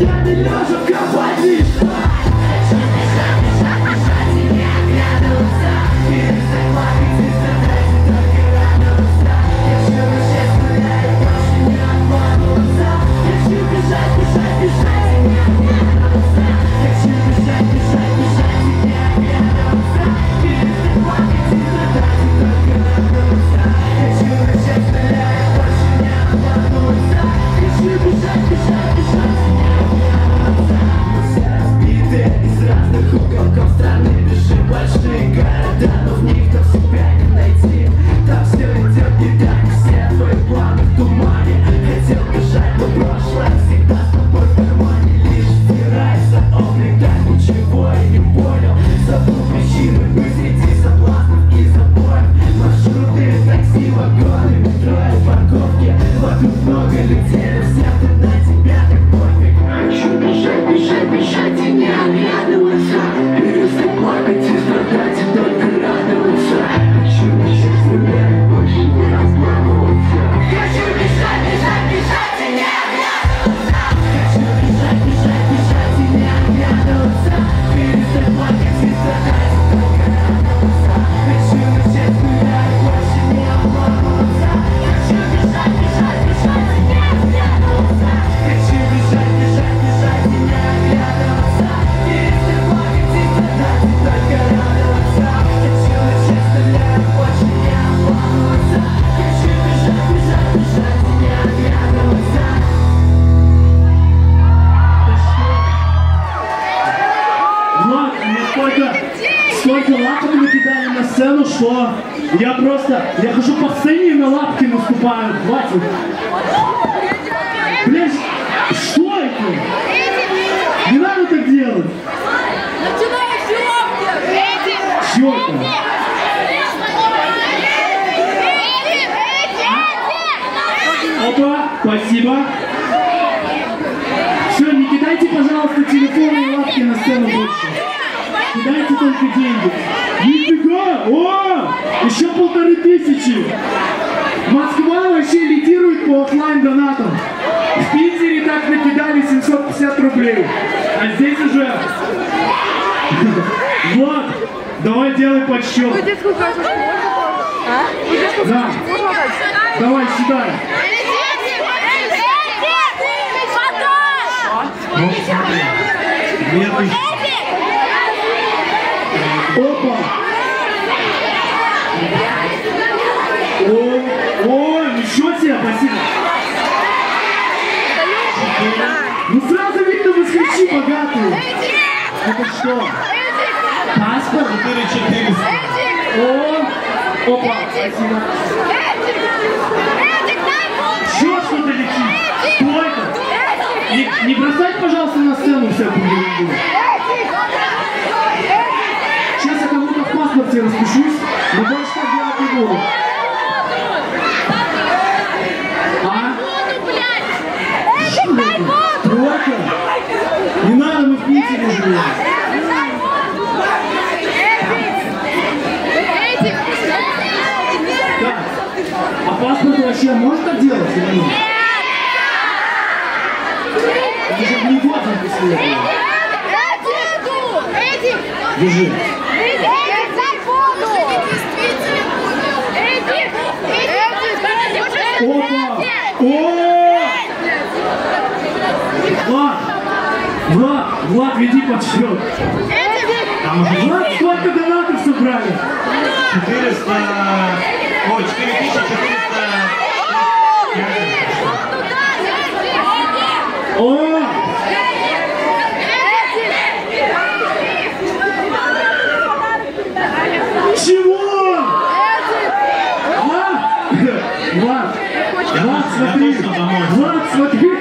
я не лежа в кровати Shut it down, что я просто, я хожу по сцене и на лапки наступаю. Хватит. Блин, что это? Не надо так делать. Чё это? Опа, спасибо. Все, не кидайте, пожалуйста, телефоны и лапки на сцену больше. Кидайте только деньги. Нифига! О! Еще полторы тысячи! Москва вообще лидирует по оффлайн донатам. В Питере так накидали 750 рублей. А здесь уже... Влад, давай делай подсчет. А? Да. Давай сюда. Ну, смотри. Две тысячи. Опа! О, о, ничего себе, спасибо. Ну сразу видно москвичи богатые. Это что? Паспорт? 4400. О, опа, спасибо. Еще что-то летит. Что это? Не, не бросать, пожалуйста, на сцену всякую ерунду. Сейчас я кому-то в паспорте распишусь, но больше так делать не буду. А? Что это? Тройка? Не надо, мы в Питере живем. Так, а паспорт вообще можно так делать или нет? Это же не год написано. Держи. Опа! О! Влад! Влад! Влад, веди подсчет. Там уже Влад, сколько донатов собрали? 400... Ой, 4400... 詰まってる。う、ってる。